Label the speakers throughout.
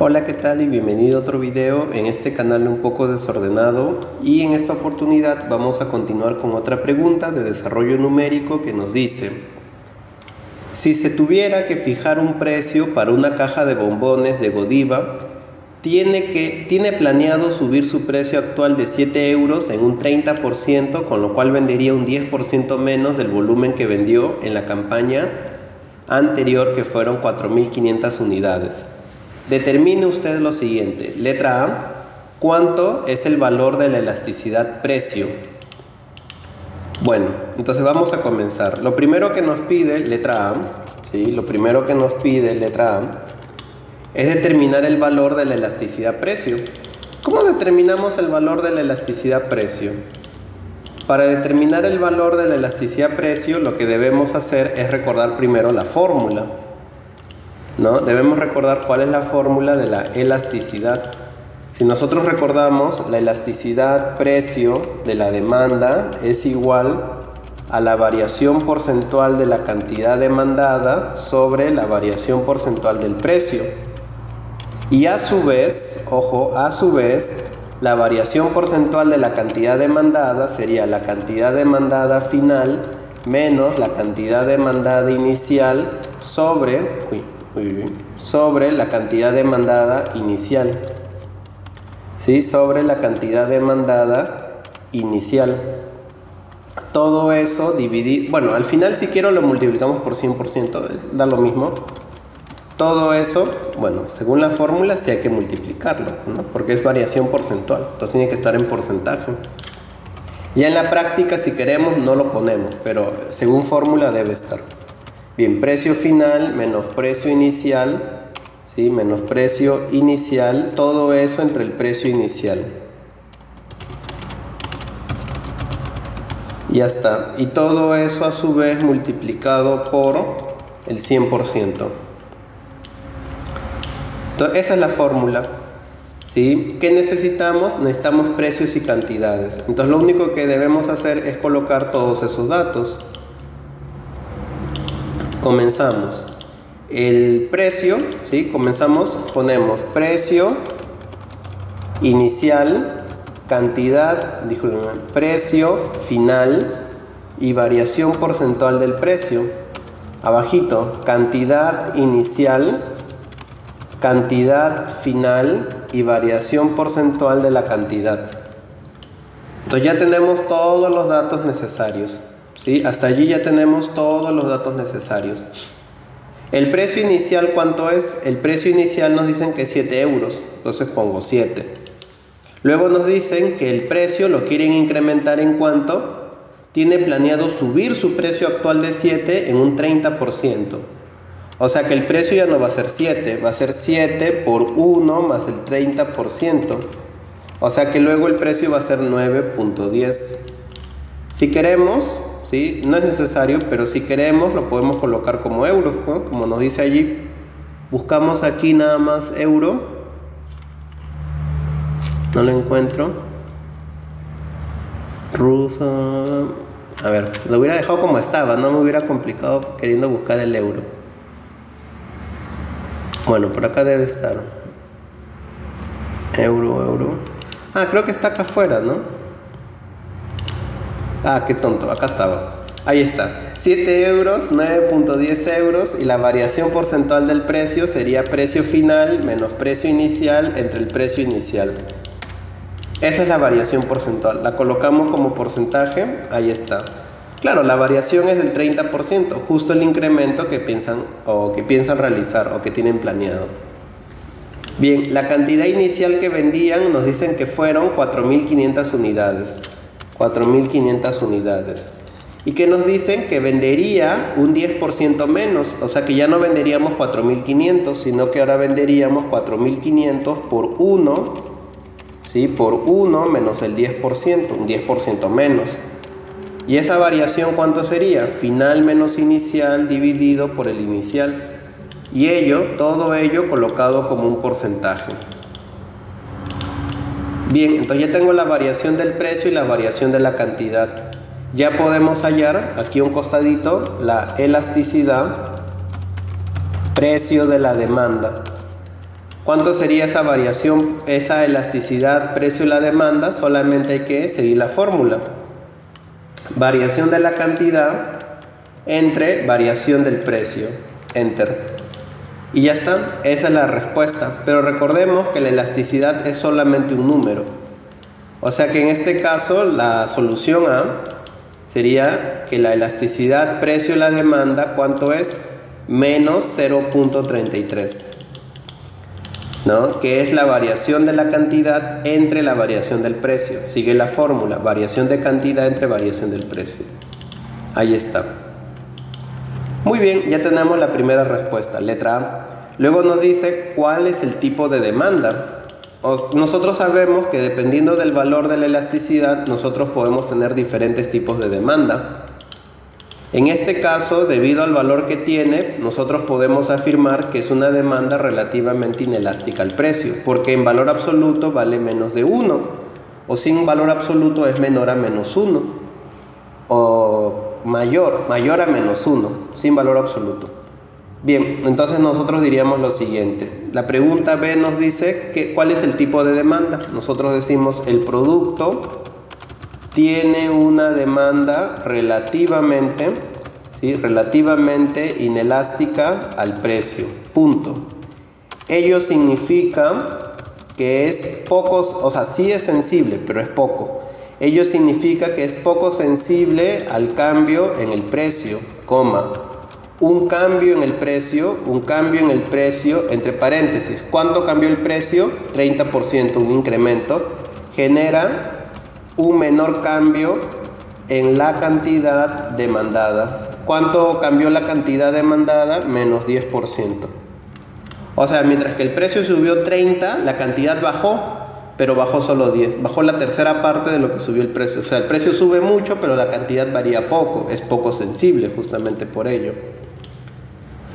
Speaker 1: Hola, ¿qué tal? Y bienvenido a otro video en este canal un poco desordenado y en esta oportunidad vamos a continuar con otra pregunta de desarrollo numérico que nos dice si se tuviera que fijar un precio para una caja de bombones de Godiva tiene, que, tiene planeado subir su precio actual de 7 euros en un 30% con lo cual vendería un 10% menos del volumen que vendió en la campaña anterior que fueron 4.500 unidades Determine usted lo siguiente. Letra A. ¿Cuánto es el valor de la elasticidad precio? Bueno, entonces vamos a comenzar. Lo primero que nos pide, letra A, ¿sí? lo primero que nos pide, letra A, es determinar el valor de la elasticidad precio. ¿Cómo determinamos el valor de la elasticidad precio? Para determinar el valor de la elasticidad precio, lo que debemos hacer es recordar primero la fórmula. ¿No? Debemos recordar cuál es la fórmula de la elasticidad. Si nosotros recordamos, la elasticidad precio de la demanda es igual a la variación porcentual de la cantidad demandada sobre la variación porcentual del precio. Y a su vez, ojo, a su vez, la variación porcentual de la cantidad demandada sería la cantidad demandada final menos la cantidad demandada inicial sobre, sobre la cantidad demandada inicial. ¿Sí? Sobre la cantidad demandada inicial. Todo eso dividir, bueno, al final si quiero lo multiplicamos por 100%, da lo mismo. Todo eso, bueno, según la fórmula sí hay que multiplicarlo, ¿no? porque es variación porcentual, entonces tiene que estar en porcentaje. Ya en la práctica si queremos no lo ponemos, pero según fórmula debe estar. Bien, precio final menos precio inicial, ¿sí? menos precio inicial, todo eso entre el precio inicial. Ya está. Y todo eso a su vez multiplicado por el 100%. Entonces, esa es la fórmula. ¿Sí? ¿Qué necesitamos? Necesitamos precios y cantidades. Entonces lo único que debemos hacer es colocar todos esos datos. Comenzamos. El precio, ¿sí? Comenzamos, ponemos precio inicial, cantidad, precio final y variación porcentual del precio. Abajito, cantidad inicial, cantidad final y variación porcentual de la cantidad. Entonces ya tenemos todos los datos necesarios. ¿Sí? Hasta allí ya tenemos todos los datos necesarios. El precio inicial, ¿cuánto es? El precio inicial nos dicen que es 7 euros, entonces pongo 7. Luego nos dicen que el precio lo quieren incrementar en cuánto? Tiene planeado subir su precio actual de 7 en un 30%. O sea que el precio ya no va a ser 7, va a ser 7 por 1 más el 30%. O sea que luego el precio va a ser 9.10. Si queremos, ¿sí? no es necesario, pero si queremos lo podemos colocar como euros, como nos dice allí. Buscamos aquí nada más euro. No lo encuentro. Ruso. A ver, lo hubiera dejado como estaba, no me hubiera complicado queriendo buscar el euro. Bueno, por acá debe estar. Euro, euro. Ah, creo que está acá afuera, ¿no? Ah, qué tonto, acá estaba. Ahí está. 7 euros, 9.10 euros y la variación porcentual del precio sería precio final menos precio inicial entre el precio inicial. Esa es la variación porcentual. La colocamos como porcentaje, ahí está. Claro, la variación es del 30%, justo el incremento que piensan o que piensan realizar o que tienen planeado. Bien, la cantidad inicial que vendían nos dicen que fueron 4.500 unidades. 4.500 unidades. Y que nos dicen que vendería un 10% menos, o sea que ya no venderíamos 4.500, sino que ahora venderíamos 4.500 por 1, ¿sí? Por 1 menos el 10%, un 10% menos. ¿Y esa variación cuánto sería? Final menos inicial dividido por el inicial. Y ello, todo ello colocado como un porcentaje. Bien, entonces ya tengo la variación del precio y la variación de la cantidad. Ya podemos hallar aquí un costadito la elasticidad, precio de la demanda. ¿Cuánto sería esa variación, esa elasticidad precio la demanda? Solamente hay que seguir la fórmula. Variación de la cantidad entre variación del precio. Enter. Y ya está, esa es la respuesta. Pero recordemos que la elasticidad es solamente un número. O sea que en este caso la solución A sería que la elasticidad precio la demanda, ¿cuánto es? Menos 0.33. ¿no? que es la variación de la cantidad entre la variación del precio. Sigue la fórmula, variación de cantidad entre variación del precio. Ahí está. Muy bien, ya tenemos la primera respuesta, letra A. Luego nos dice cuál es el tipo de demanda. Nosotros sabemos que dependiendo del valor de la elasticidad, nosotros podemos tener diferentes tipos de demanda. En este caso, debido al valor que tiene, nosotros podemos afirmar que es una demanda relativamente inelástica al precio, porque en valor absoluto vale menos de 1, o sin valor absoluto es menor a menos 1, o mayor, mayor a menos 1, sin valor absoluto. Bien, entonces nosotros diríamos lo siguiente. La pregunta B nos dice que, cuál es el tipo de demanda. Nosotros decimos el producto tiene una demanda relativamente, ¿sí? relativamente inelástica al precio. Punto. Ello significa que es poco, o sea, sí es sensible, pero es poco. Ello significa que es poco sensible al cambio en el precio, coma. Un cambio en el precio, un cambio en el precio, entre paréntesis, ¿cuánto cambió el precio? 30%, un incremento, genera un menor cambio en la cantidad demandada. ¿Cuánto cambió la cantidad demandada? Menos 10%. O sea, mientras que el precio subió 30, la cantidad bajó, pero bajó solo 10. Bajó la tercera parte de lo que subió el precio. O sea, el precio sube mucho, pero la cantidad varía poco. Es poco sensible justamente por ello.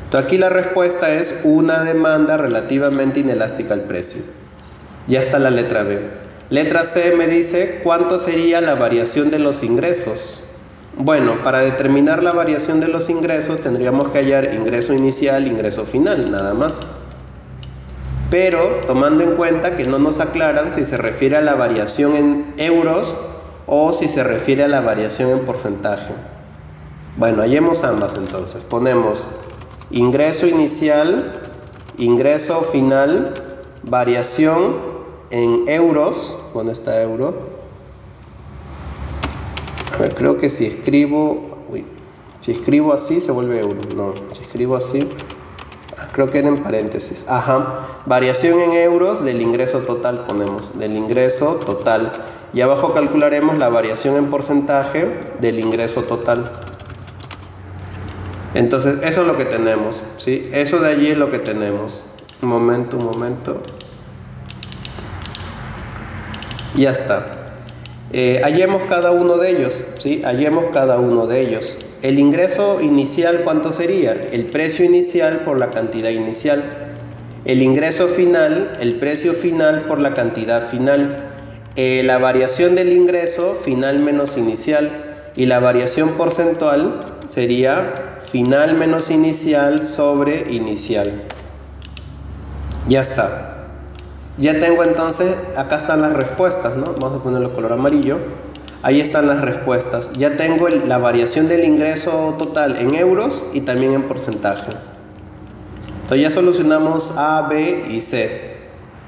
Speaker 1: Entonces aquí la respuesta es una demanda relativamente inelástica al precio. Ya está la letra B. Letra C me dice cuánto sería la variación de los ingresos. Bueno, para determinar la variación de los ingresos tendríamos que hallar ingreso inicial, ingreso final, nada más. Pero tomando en cuenta que no nos aclaran si se refiere a la variación en euros o si se refiere a la variación en porcentaje. Bueno, hallemos ambas entonces. Ponemos ingreso inicial, ingreso final, variación en euros, ¿dónde está euro? A ver, creo que si escribo, uy, si escribo así se vuelve euro, no, si escribo así, creo que era en paréntesis, ajá, variación en euros del ingreso total ponemos, del ingreso total, y abajo calcularemos la variación en porcentaje del ingreso total. Entonces, eso es lo que tenemos, ¿sí? Eso de allí es lo que tenemos. Un momento, un momento. Ya está. Eh, hallemos cada uno de ellos, ¿sí? Hallemos cada uno de ellos. El ingreso inicial, ¿cuánto sería? El precio inicial por la cantidad inicial. El ingreso final, el precio final por la cantidad final. Eh, la variación del ingreso, final menos inicial. Y la variación porcentual sería final menos inicial sobre inicial. Ya está. Ya tengo entonces, acá están las respuestas, ¿no? Vamos a ponerlo color amarillo. Ahí están las respuestas. Ya tengo la variación del ingreso total en euros y también en porcentaje. Entonces ya solucionamos A, B y C.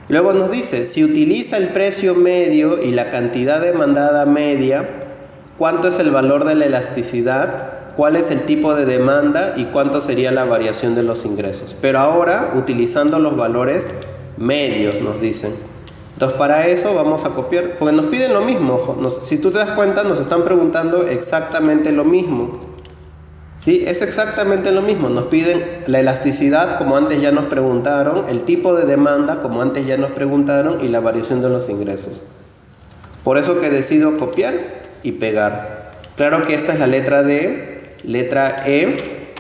Speaker 1: Luego nos dice, si utiliza el precio medio y la cantidad demandada media, ¿cuánto es el valor de la elasticidad? ¿Cuál es el tipo de demanda? ¿Y cuánto sería la variación de los ingresos? Pero ahora, utilizando los valores medios, nos dicen. Entonces para eso vamos a copiar, porque nos piden lo mismo, si tú te das cuenta nos están preguntando exactamente lo mismo. ¿Sí? Es exactamente lo mismo, nos piden la elasticidad como antes ya nos preguntaron, el tipo de demanda como antes ya nos preguntaron y la variación de los ingresos. Por eso que decido copiar y pegar. Claro que esta es la letra D, letra E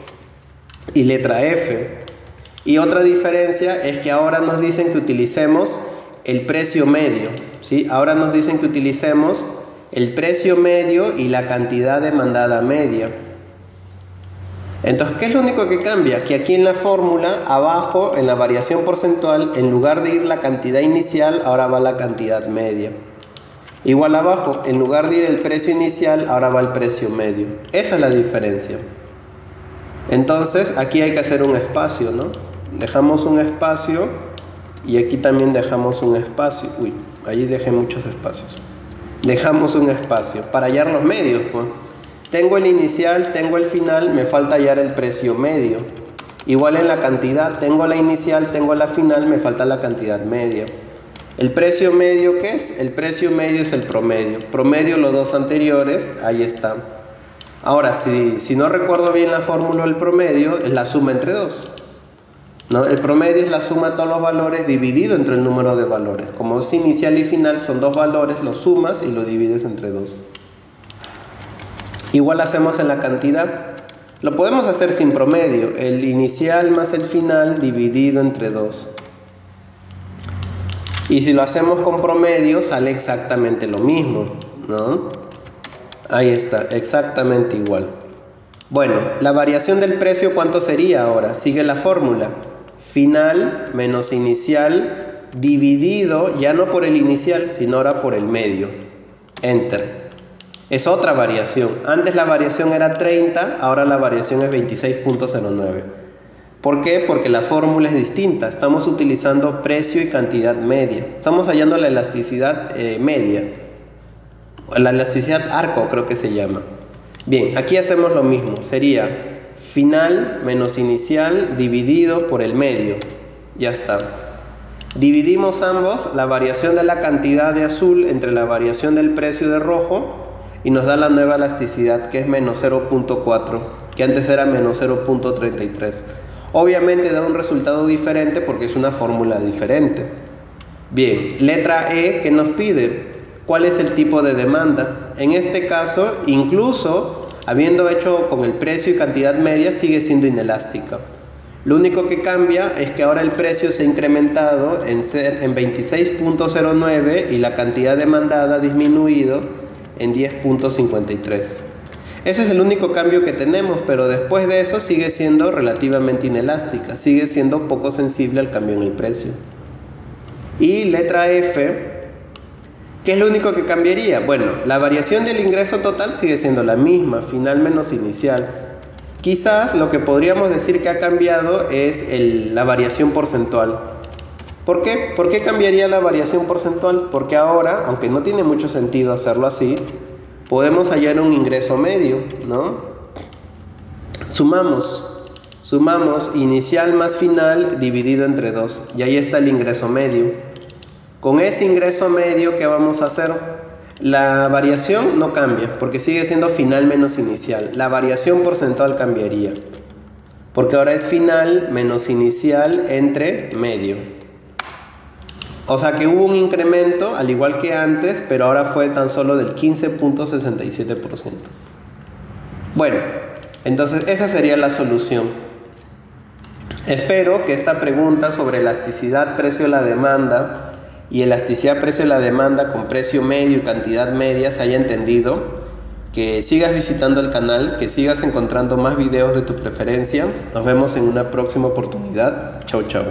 Speaker 1: y letra F. Y otra diferencia es que ahora nos dicen que utilicemos el precio medio. ¿sí? Ahora nos dicen que utilicemos el precio medio y la cantidad demandada media. Entonces, ¿qué es lo único que cambia? Que aquí en la fórmula, abajo, en la variación porcentual, en lugar de ir la cantidad inicial, ahora va la cantidad media. Igual abajo, en lugar de ir el precio inicial, ahora va el precio medio. Esa es la diferencia. Entonces, aquí hay que hacer un espacio, ¿no? Dejamos un espacio y aquí también dejamos un espacio. Uy, allí dejé muchos espacios. Dejamos un espacio para hallar los medios. Tengo el inicial, tengo el final, me falta hallar el precio medio. Igual en la cantidad, tengo la inicial, tengo la final, me falta la cantidad media. ¿El precio medio qué es? El precio medio es el promedio. Promedio los dos anteriores, ahí está. Ahora, si, si no recuerdo bien la fórmula del promedio, es la suma entre dos. El promedio es la suma de todos los valores dividido entre el número de valores. Como es inicial y final son dos valores, los sumas y lo divides entre dos. Igual hacemos en la cantidad. Lo podemos hacer sin promedio, el inicial más el final dividido entre 2. Y si lo hacemos con promedio sale exactamente lo mismo, ¿no? Ahí está, exactamente igual. Bueno, la variación del precio, ¿cuánto sería ahora? Sigue la fórmula. Final menos inicial dividido ya no por el inicial, sino ahora por el medio. Enter. Es otra variación. Antes la variación era 30, ahora la variación es 26.09. ¿Por qué? Porque la fórmula es distinta. Estamos utilizando precio y cantidad media. Estamos hallando la elasticidad eh, media. La elasticidad arco creo que se llama. Bien, aquí hacemos lo mismo. Sería final menos inicial dividido por el medio. Ya está. Dividimos ambos, la variación de la cantidad de azul entre la variación del precio de rojo y nos da la nueva elasticidad que es menos 0.4, que antes era menos 0.33. Obviamente da un resultado diferente porque es una fórmula diferente. Bien, letra E que nos pide cuál es el tipo de demanda. En este caso, incluso habiendo hecho con el precio y cantidad media, sigue siendo inelástica. Lo único que cambia es que ahora el precio se ha incrementado en, en 26.09 y la cantidad demandada ha disminuido en 10.53. Ese es el único cambio que tenemos, pero después de eso sigue siendo relativamente inelástica, sigue siendo poco sensible al cambio en el precio. Y letra F, ¿qué es lo único que cambiaría? Bueno, la variación del ingreso total sigue siendo la misma, final menos inicial. Quizás lo que podríamos decir que ha cambiado es la variación porcentual. ¿Por qué? ¿Por qué cambiaría la variación porcentual? Porque ahora, aunque no tiene mucho sentido hacerlo así, podemos hallar un ingreso medio, ¿no? Sumamos, sumamos inicial más final dividido entre 2 y ahí está el ingreso medio. Con ese ingreso medio, ¿qué vamos a hacer? La variación no cambia porque sigue siendo final menos inicial. La variación porcentual cambiaría porque ahora es final menos inicial entre medio. O sea que hubo un incremento, al igual que antes, pero ahora fue tan solo del 15.67%. Bueno, entonces esa sería la solución. Espero que esta pregunta sobre elasticidad precio la demanda y elasticidad precio de la demanda con precio medio y cantidad media se haya entendido. Que sigas visitando el canal, que sigas encontrando más videos de tu preferencia. Nos vemos en una próxima oportunidad. Chau, chau.